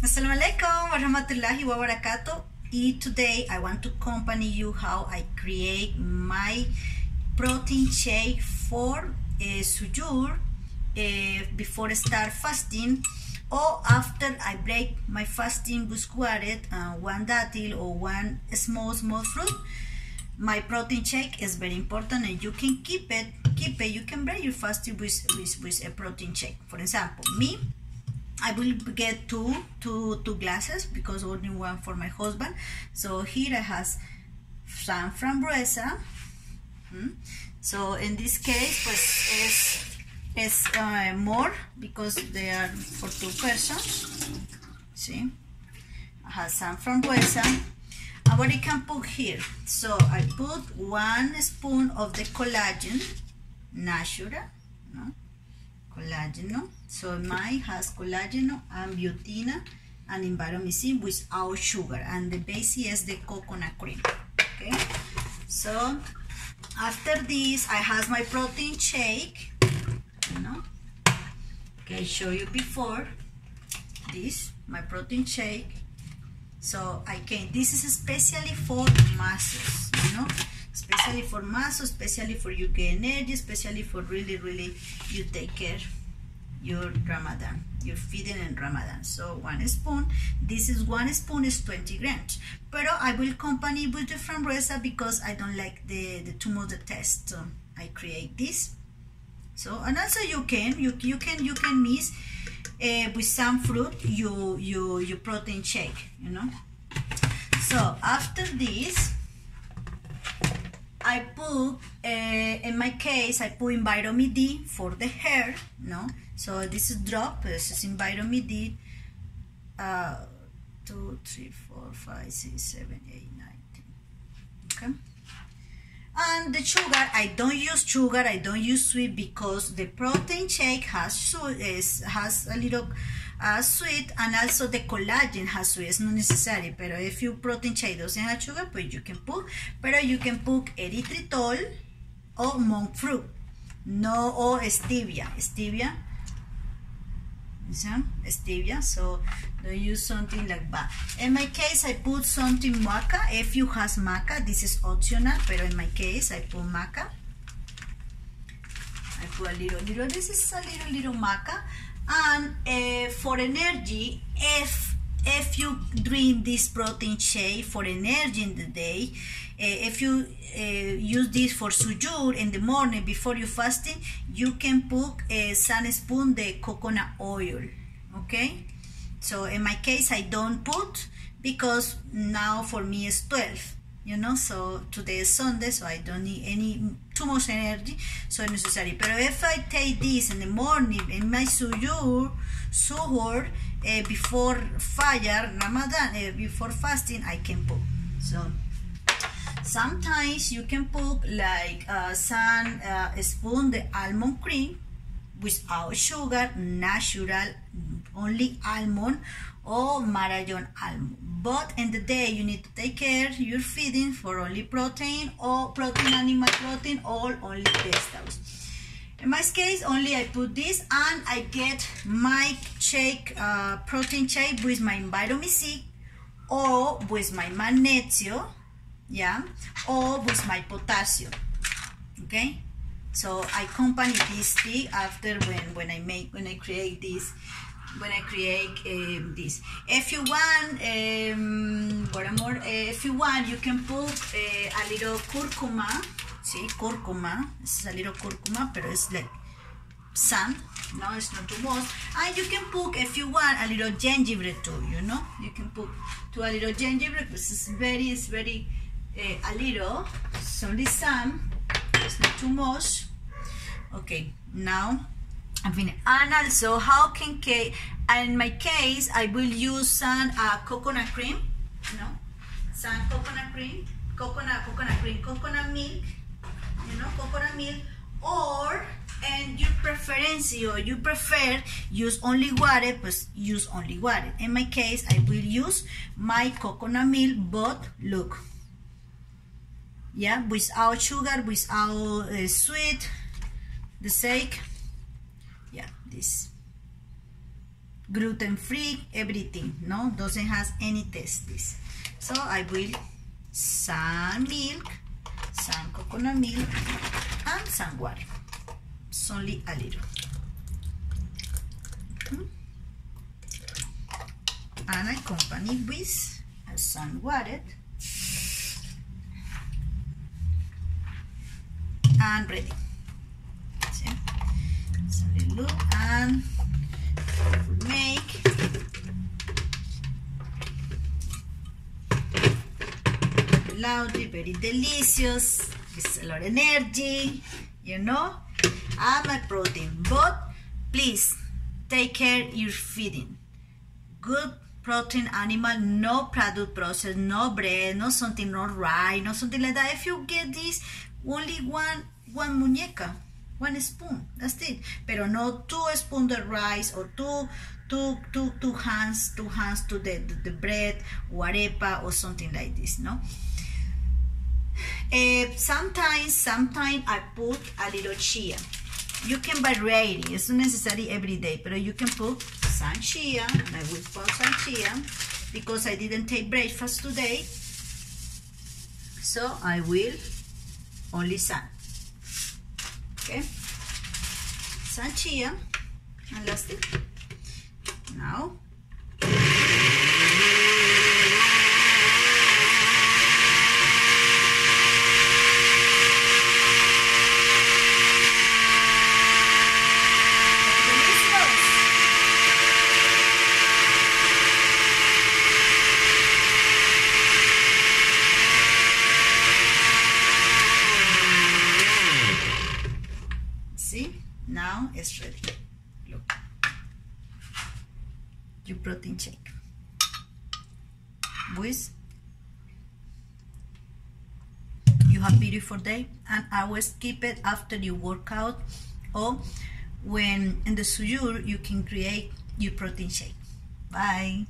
Assalamualaikum warahmatullahi wabarakatuh. And today I want to accompany you how I create my protein shake for uh, sujoor uh, before start fasting or after I break my fasting with guaret, uh, one datil or one small small fruit. My protein shake is very important and you can keep it keep it you can break your fasting with, with, with a protein shake. For example, me I will get two, two, two glasses because only one for my husband. So here I has some frambuesa. Hmm? So in this case, pues es, es uh, more because they are for two persons. See, I have some frambuesa. And what I can put here? So I put one spoon of the collagen, natural, no? Collagen. So mine has collagen and biotina and enviromycin without sugar. And the base is the coconut cream. Okay. So after this, I have my protein shake. You know. Okay, show you before this my protein shake. So I can. This is especially for muscles. You know especially for muscle, especially for you get energy, especially for really, really you take care your Ramadan, your feeding in Ramadan. So one spoon, this is one spoon is 20 grams. But I will accompany with the frambuesa because I don't like the, the too much the taste. So I create this. So and also you can you you can you can mix uh, with some fruit you you you protein shake, you know. So after this I put, uh, in my case, I put in vitamin D for the hair, no? So this is drop, this is Enviromi D, uh, 2, 3, 4, 5, 6, 7, 8, 9, 10, okay? And the sugar, I don't use sugar, I don't use sweet because the protein shake has, has a little uh, sweet and also the collagen has sweet. It's not necessary, pero if you protein shake doesn't have sugar, pues you can put, pero you can put erythritol or monk fruit, no or stevia. Stevia, stevia, so don't use something like that. In my case, I put something maca. If you has maca, this is optional, but in my case, I put maca. I put a little, little, this is a little, little maca and for energy if if you drink this protein shake for energy in the day uh, if you uh, use this for sujoor in the morning before you fasting you can put a sun spoon the coconut oil okay? So in my case i don't put because now for me it's 12 you know? So today is sunday so i don't need any too much energy so necessary. But if i take this in the morning in my sujoor suhoor uh, before fire ramadan uh, before fasting i can put so sometimes you can put like uh, some uh, spoon the almond cream without sugar natural only almond or marañón almond. But in the day you need to take care you're feeding for only protein or protein animal protein or only vegetables in my case only i put this and i get my shake uh, protein shake with my vitamin c or with my magnesium yeah or with my potassium okay so i accompany this tea after when when i make when i create this when I create um, this. If you want, um, what more? Uh, if you want, you can put uh, a little curcuma. See, curcuma. This is a little curcuma, but it's like sand. No, it's not too much. And you can put, if you want, a little ginger too. You know, you can put to a little ginger. This is very, it's very uh, a little. It's only some. It's not too much. Okay, now I mean, and also how can cake in my case I will use some uh, coconut cream you know some coconut cream coconut coconut cream coconut milk you know coconut milk or and your preference or you prefer use only water pues use only water. In my case I will use my coconut milk but look. Yeah without sugar without uh, sweet the sake. Yeah this. Gluten free, everything. No, doesn't has any taste this. So I will some milk, some coconut milk, and some water. It's only a little. Hmm? And I accompany with some water and ready. See? Look and loudly, very delicious. It's a lot of energy, you know. And my protein. But please take care your feeding. Good protein animal, no product process, no bread, no something not right, no something like that. If you get this, only one one muñeca, one spoon. That's it. Pero no two spoons of rice or two two two two hands two hands to the, the, the bread or arepa or something like this. No. Uh, sometimes sometimes I put a little chia. You can vary it. It's not necessary every day, but you can put some chia, and I will put some chia because I didn't take breakfast today. So I will only sun. Okay, sun chia, and lastly. Now it's ready. Look. Your protein shake. With you have beautiful day and always keep it after you workout or when in the sujoor you can create your protein shake. Bye.